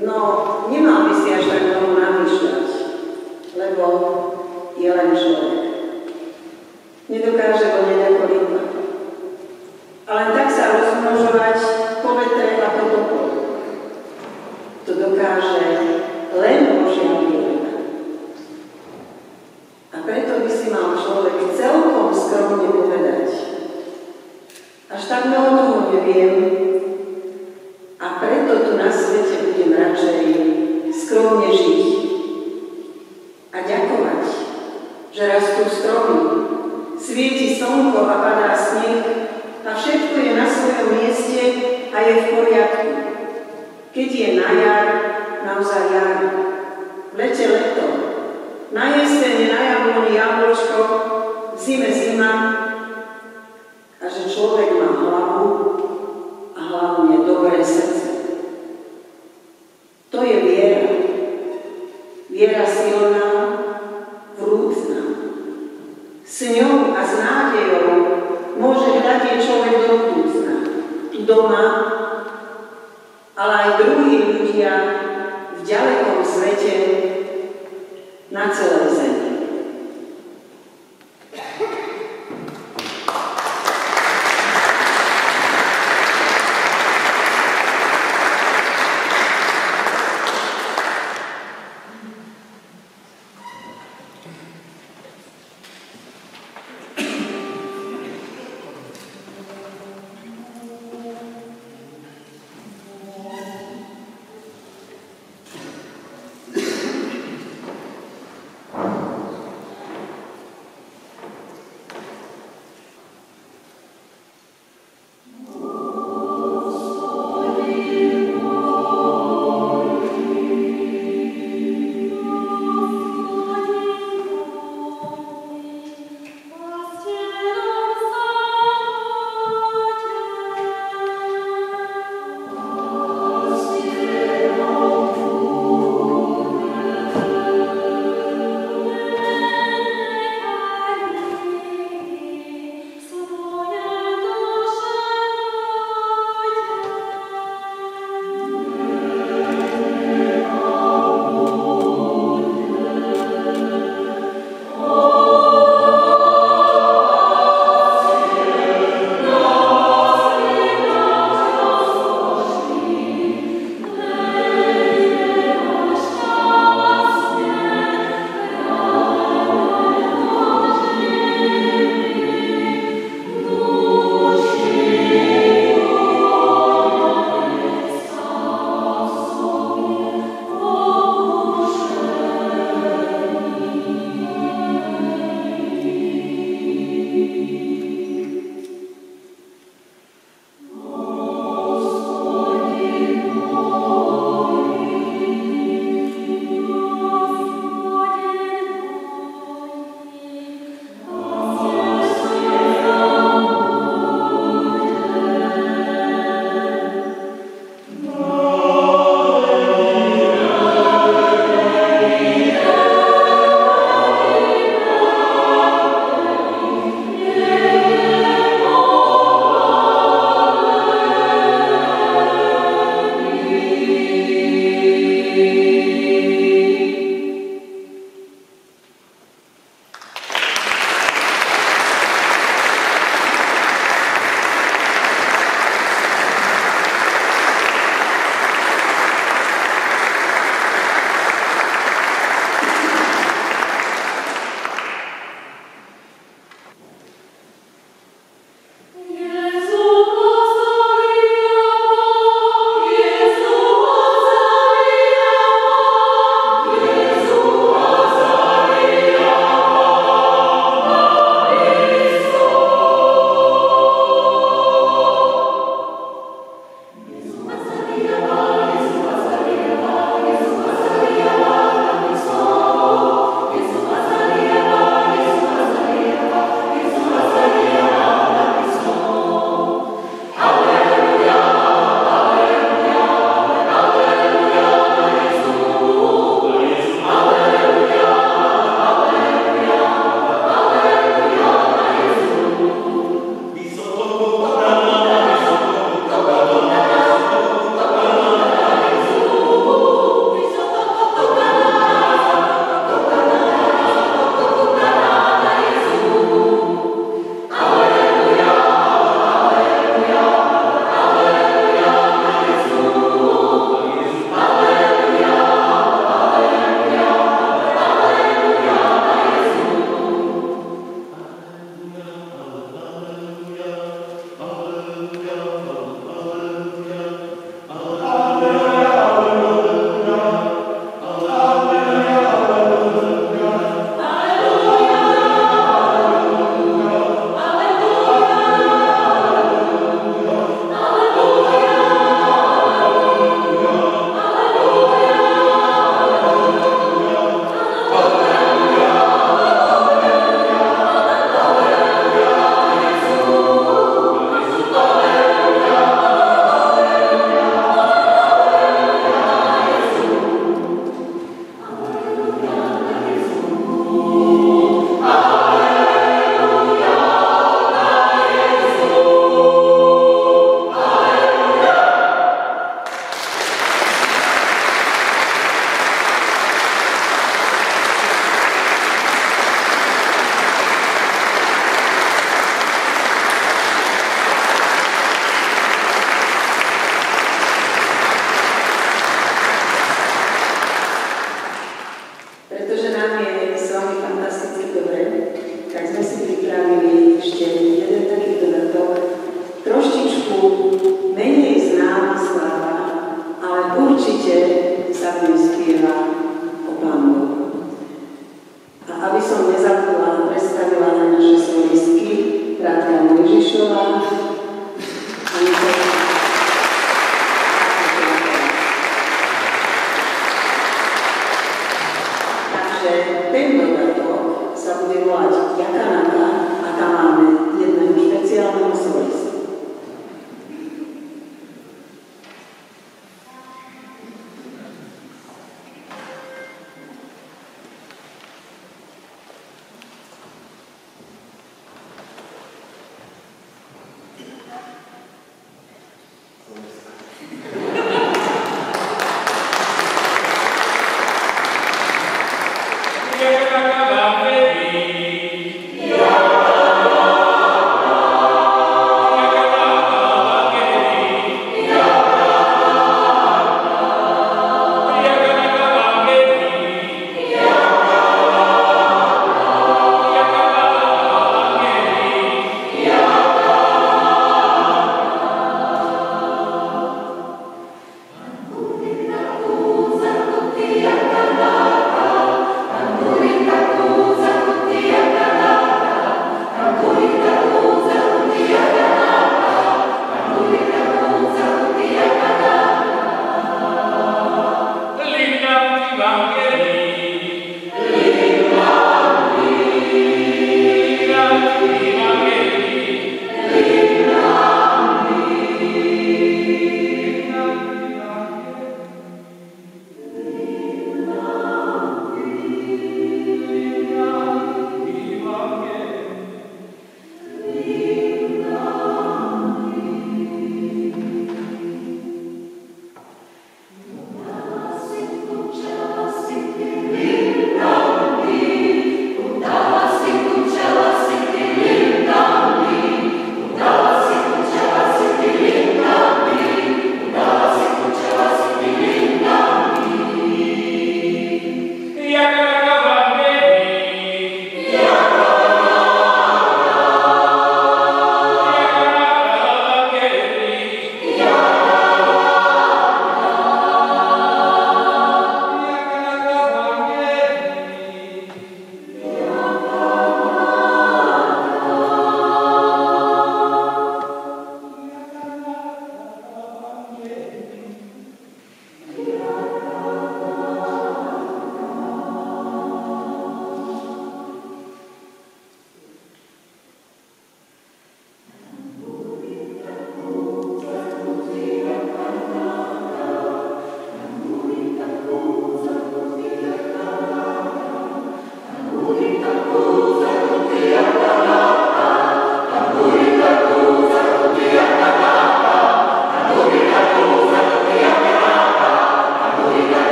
No, nemal by si až tak veľmi namýšľať, lebo je len človek. Nedokáže ho nejako iba. Ale tak sa rozmnožovať po vetre ako to To dokáže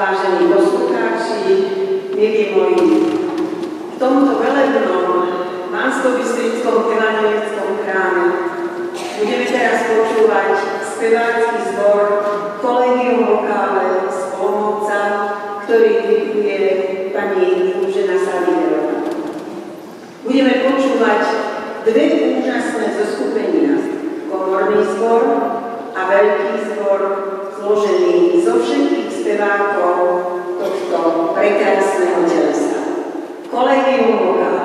vážení poslucháči, milí moji. V tomto velebnom Mánsko-Bystrickom evangelickom chráme budeme teraz počúvať spevácky zbor Kolegium Vokále z Olmovca, ktorý diriguje pani Božena Savinerová. Budeme počúvať dve úžasné zoskupenia. Komorný zbor a veľký zbor zložený zo všetkých spevákov tohto prekrásneho telesa. Kolegium Boha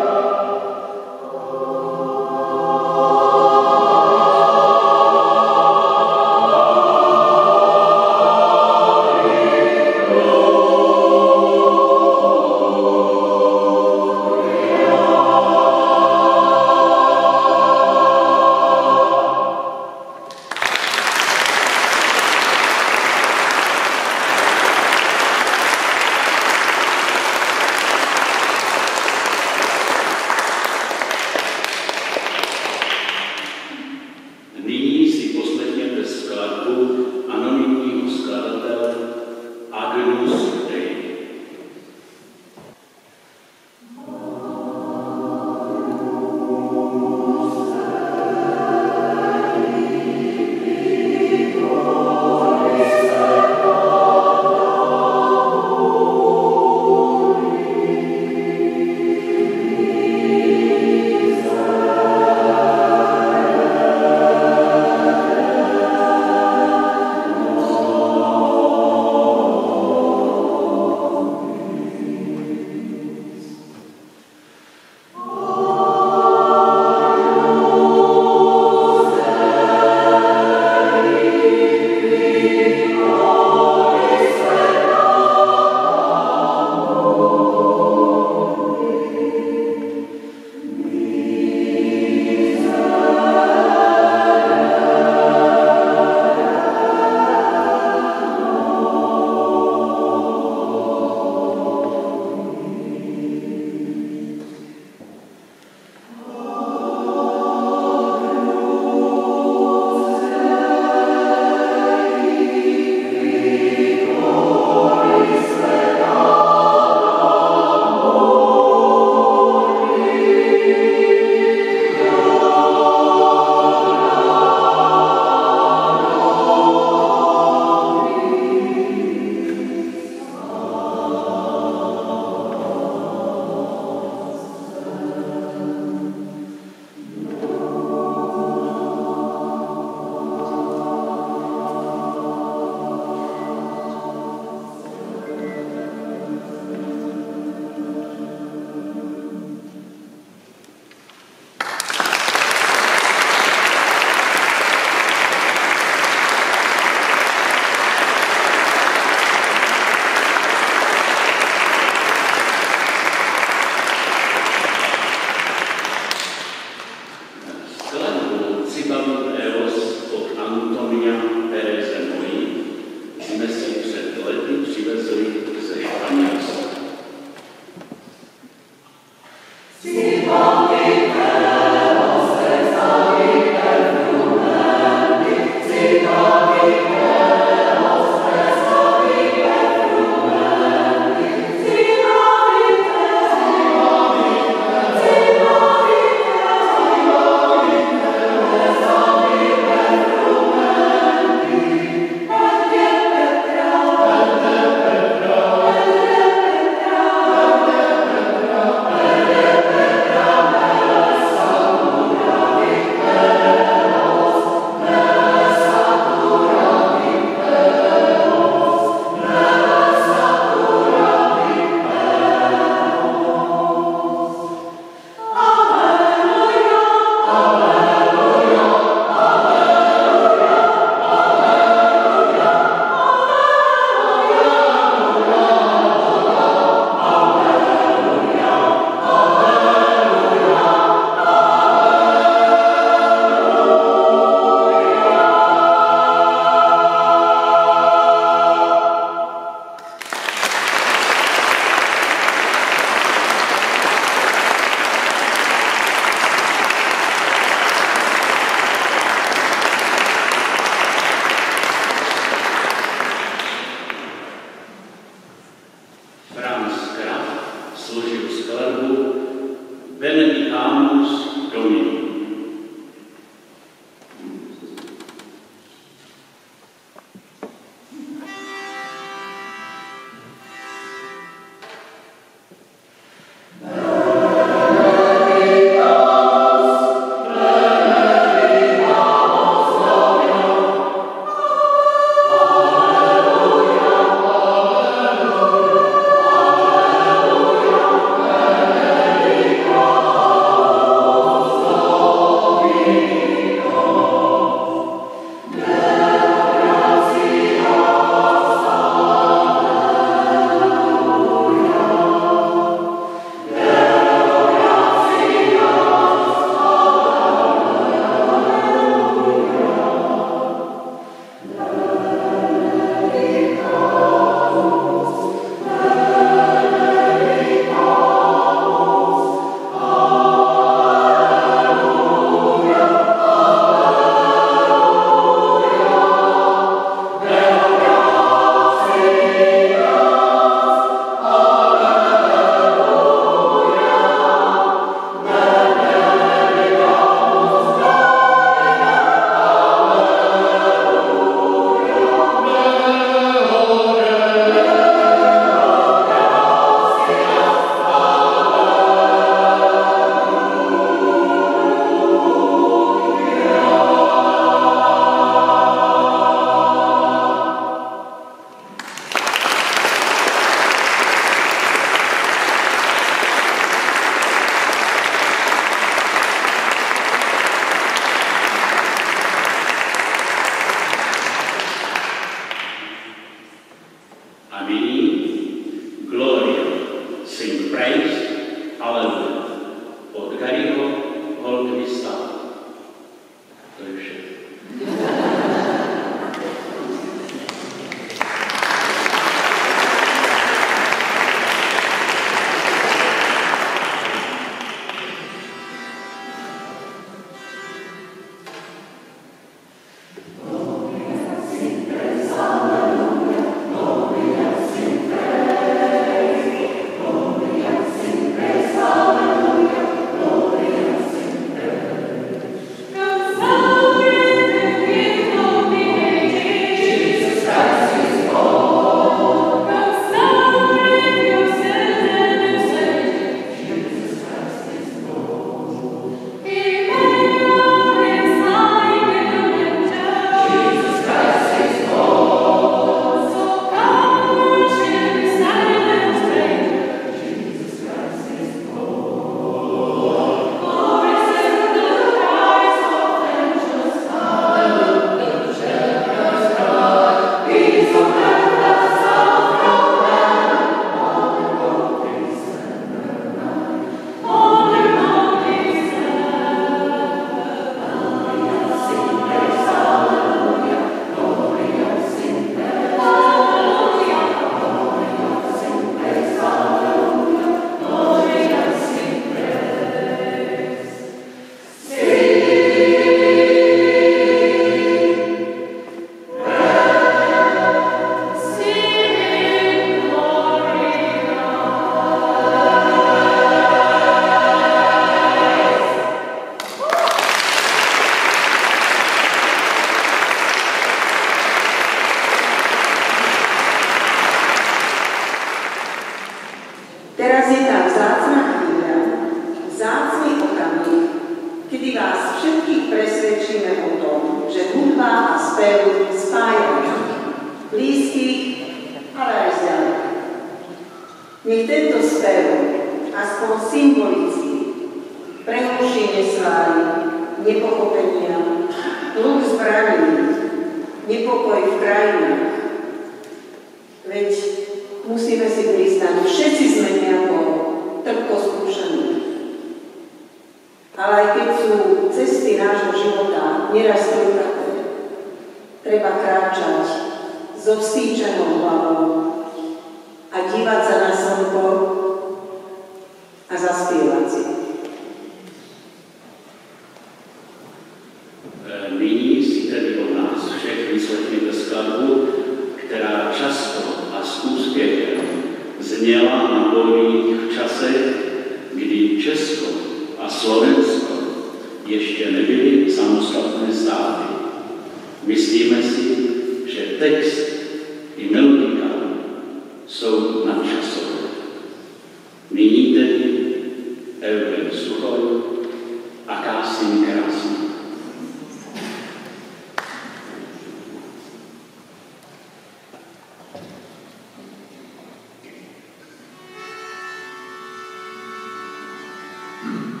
Mm-hmm.